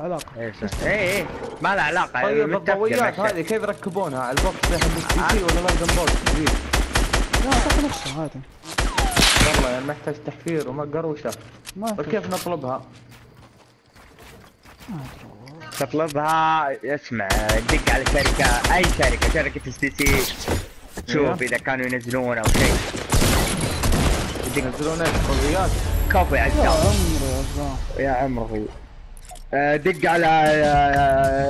علاقة. اي اي اي ما له علاقة. طيب الضوئيات هذه كيف يركبونها؟ على البوكس حق البي سي ولا لازم بوكس. كبير؟ لا أعطيك نفسه عادي والله يعني محتاج تحفير وما قروشة. ما في وكيف نطلبها؟ ما أدري. تطلبها اسمع دق على شركة أي شركة شركة اس تي. سي شوف أيوه. إذا كانوا ينزلون أو شيء. ينزلون إيش؟ كفو يا عمري يا عمري. آه، دق على آه،